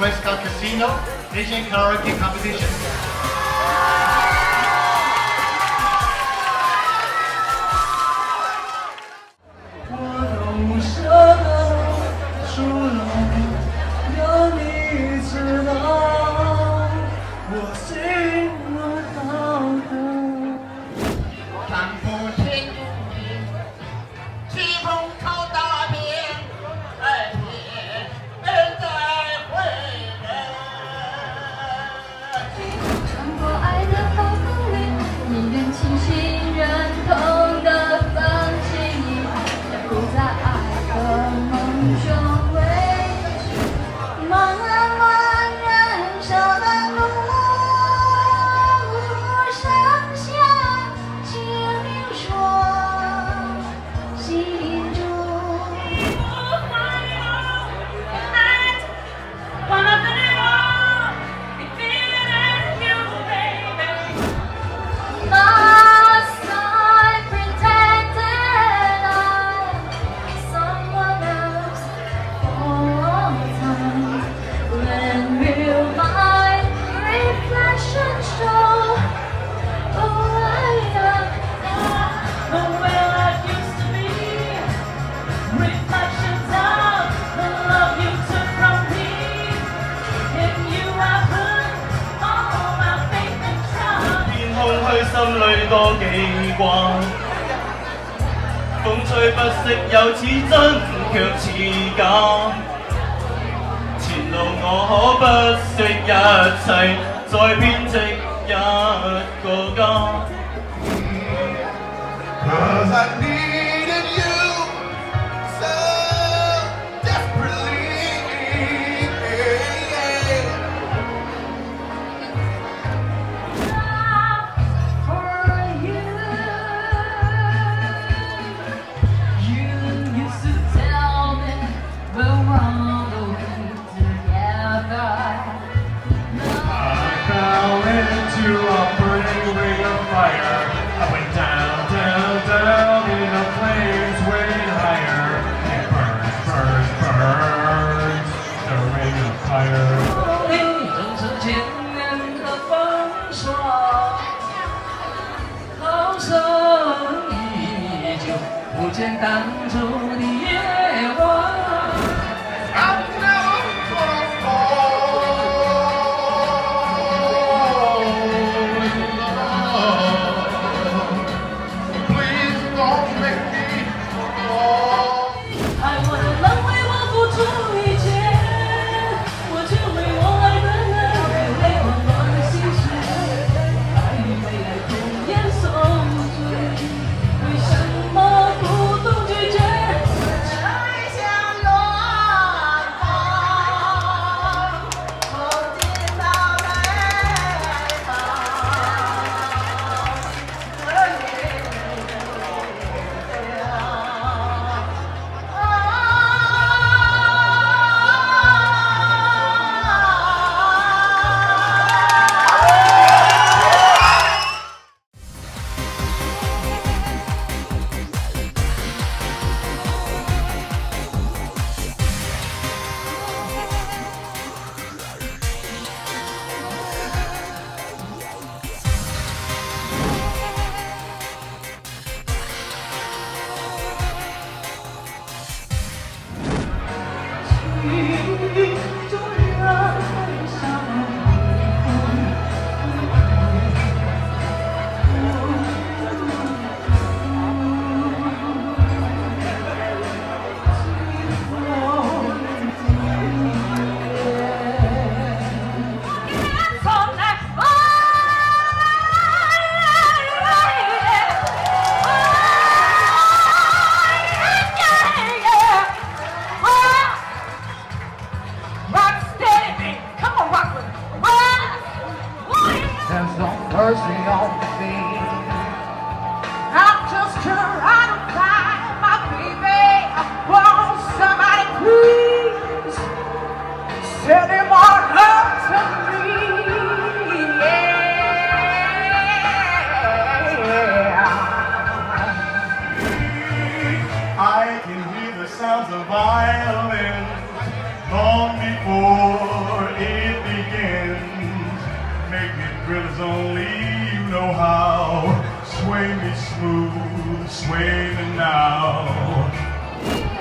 Presque Isle Casino Asian Karaoke Competition. 心里多记挂。风吹不息，又似真，却似假。前路我可不惜一切，再编织一个家。可恨你。不见当初的夜晚 I'm just my baby. Somebody please send him to me. Yeah. I can hear the sounds of violins long before it begins. Make only know how. Sway me smooth, sway me now.